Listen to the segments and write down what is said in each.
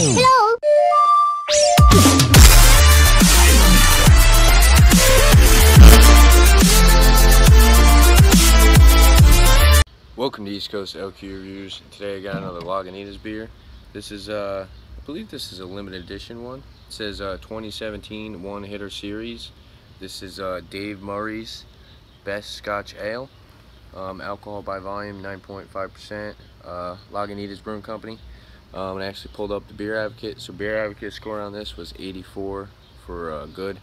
Hello. Welcome to East Coast LQ Reviews. Today I got another Lagunitas beer. This is, uh, I believe this is a limited edition one. It says uh, 2017 One Hitter Series. This is uh, Dave Murray's Best Scotch Ale. Um, alcohol by volume 9.5%. Uh, Lagunitas Brewing Company. Um, and I actually pulled up the Beer Advocate. So Beer Advocate score on this was 84 for uh, good.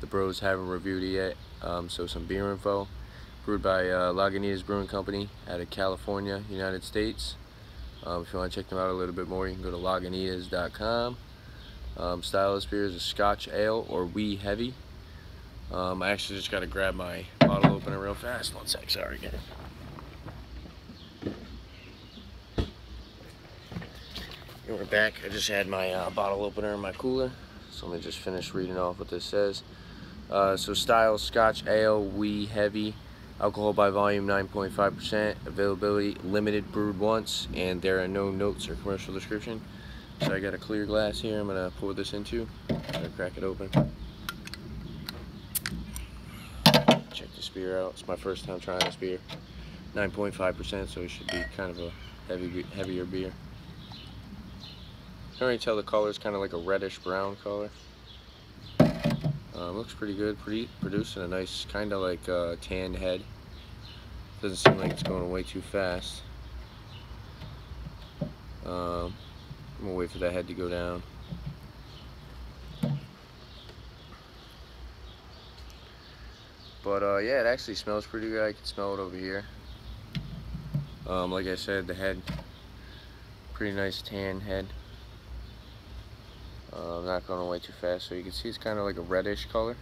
The bros haven't reviewed it yet. Um, so some beer info brewed by uh, Lagunitas Brewing Company out of California, United States. Um, if you want to check them out a little bit more, you can go to lagunitas.com. Um, style of this beer is a Scotch Ale or Wee Heavy. Um, I actually just got to grab my bottle opener real fast. One sec, sorry again. And we're back. I just had my uh, bottle opener in my cooler. So let me just finish reading off what this says. Uh, so style Scotch Ale, Wee Heavy. Alcohol by volume 9.5%. Availability limited, brewed once, and there are no notes or commercial description. So I got a clear glass here. I'm gonna pour this into. Gonna crack it open. Check this beer out. It's my first time trying this beer. 9.5%, so it should be kind of a heavy, heavier beer. Can already tell the color is kind of like a reddish brown color. Um, looks pretty good. Pretty producing a nice kind of like uh, tanned head. Doesn't seem like it's going way too fast. Um, I'm gonna wait for that head to go down. But uh, yeah, it actually smells pretty good. I can smell it over here. Um, like I said, the head, pretty nice tan head. Uh, not going away too fast, so you can see it's kind of like a reddish color.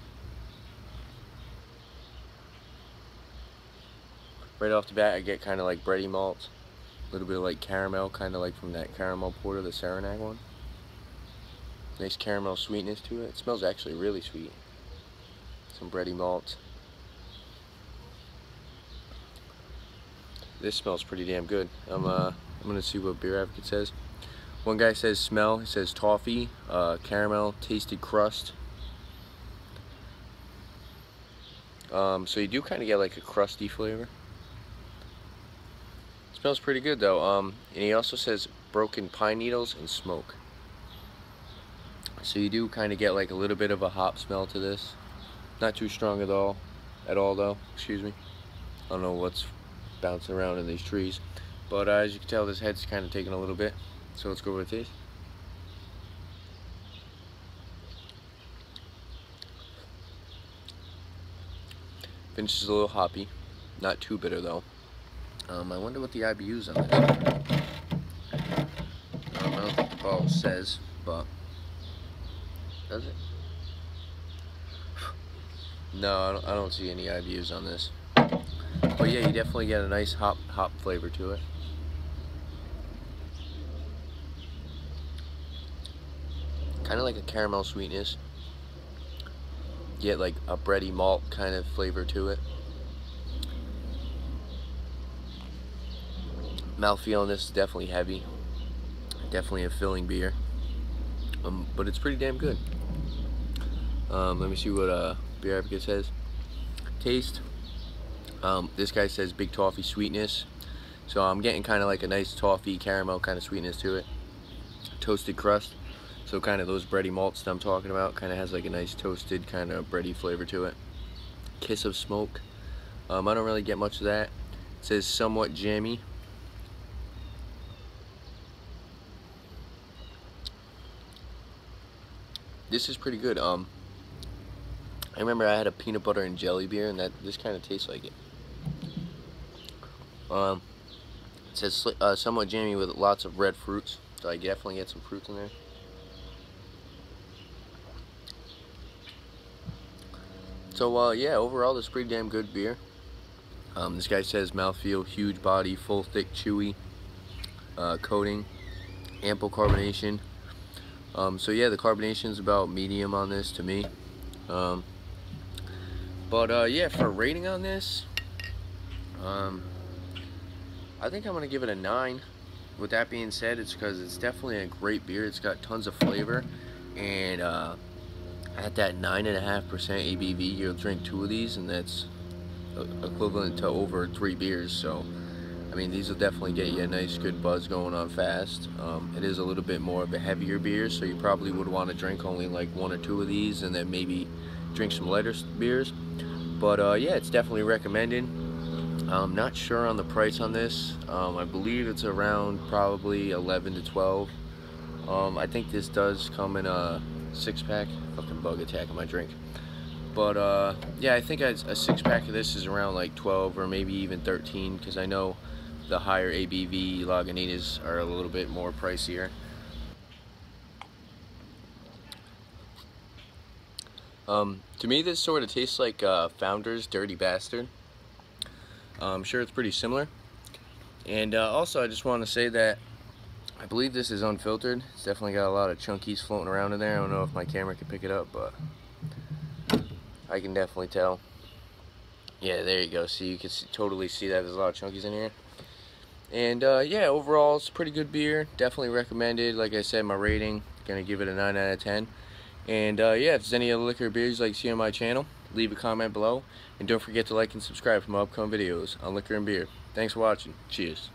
Right off the bat, I get kind of like bready malt, a little bit of like caramel, kind of like from that caramel porter, the Saranac one. Nice caramel sweetness to it. It smells actually really sweet. Some bready malt. This smells pretty damn good. I'm uh, I'm gonna see what Beer Advocate says. One guy says smell, he says toffee, uh, caramel, tasted crust. Um, so you do kind of get like a crusty flavor. Smells pretty good though. Um, and he also says broken pine needles and smoke. So you do kind of get like a little bit of a hop smell to this. Not too strong at all, at all though. Excuse me. I don't know what's bouncing around in these trees. But uh, as you can tell, this head's kind of taking a little bit. So let's go with this. Finish is a little hoppy, not too bitter though. Um, I wonder what the IBUs on this. Um, I don't think the bottle says, but does it? No, I don't, I don't see any IBUs on this. But yeah, you definitely get a nice hop hop flavor to it. Kind of like a caramel sweetness. Get like a bready malt kind of flavor to it. Mouthfeel on this is definitely heavy. Definitely a filling beer. Um, but it's pretty damn good. Um, let me see what uh, Beer Advocate says. Taste. Um, this guy says big toffee sweetness. So I'm getting kind of like a nice toffee caramel kind of sweetness to it. Toasted crust. So kind of those bready malts that I'm talking about kind of has like a nice toasted kind of bready flavor to it. Kiss of smoke. Um, I don't really get much of that. It says somewhat jammy. This is pretty good. Um, I remember I had a peanut butter and jelly beer, and that this kind of tastes like it. Um, it says uh, somewhat jammy with lots of red fruits, so I definitely get some fruits in there. So uh, yeah, overall this is pretty damn good beer. Um, this guy says mouthfeel, huge body, full, thick, chewy uh, coating, ample carbonation. Um, so yeah, the carbonation is about medium on this to me. Um, but uh, yeah, for rating on this, um, I think I'm gonna give it a nine. with that being said, it's because it's definitely a great beer. It's got tons of flavor, and uh, at that nine and a half percent ABV, you'll drink two of these, and that's equivalent to over three beers. So, I mean, these will definitely get you a nice, good buzz going on fast. Um, it is a little bit more of a heavier beer, so you probably would want to drink only like one or two of these, and then maybe drink some lighter beers. But uh, yeah, it's definitely recommended. I'm not sure on the price on this. Um, I believe it's around probably 11 to 12. Um, I think this does come in a six pack. Fucking bug attack in my drink. But uh, yeah, I think a, a six pack of this is around like 12 or maybe even 13 because I know the higher ABV Lagunitas are a little bit more pricier. Um, to me, this sort of tastes like uh, Founder's Dirty Bastard. I'm sure it's pretty similar. And uh, also, I just want to say that I believe this is unfiltered. It's definitely got a lot of chunkies floating around in there. I don't know if my camera can pick it up, but I can definitely tell. Yeah, there you go. See, you can see, totally see that there's a lot of chunkies in here. And uh, yeah, overall, it's a pretty good beer. Definitely recommended. Like I said, my rating, gonna give it a 9 out of 10. And uh, yeah, if there's any other liquor beers like see on my channel, leave a comment below. And don't forget to like and subscribe for my upcoming videos on liquor and beer. Thanks for watching. Cheers.